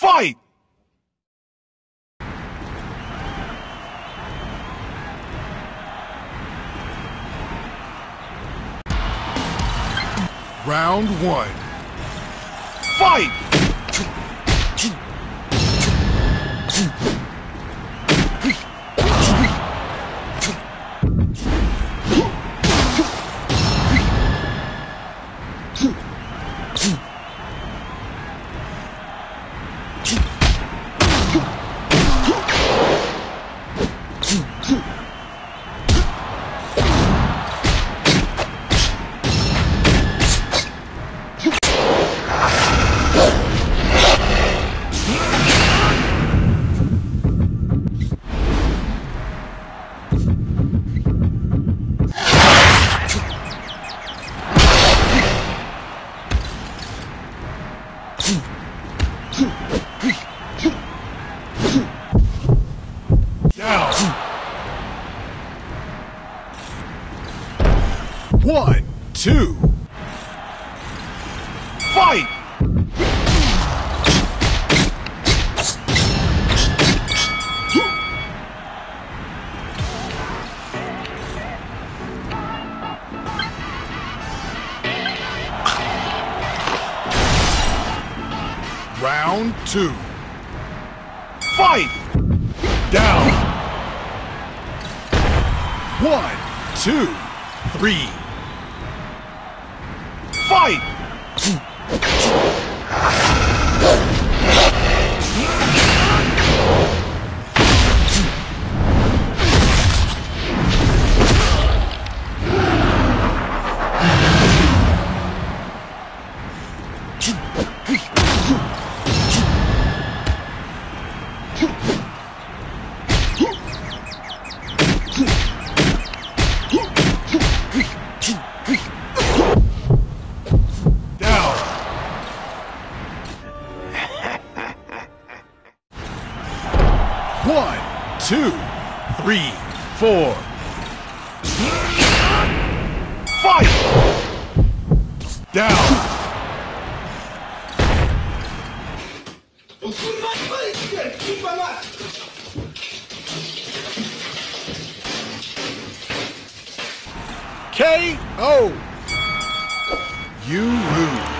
Fight! Round one. Fight! One, two. Round two. Fight! Down. One, two, three. Fight! One, two, three, four. Fight! Down. KO. You lose.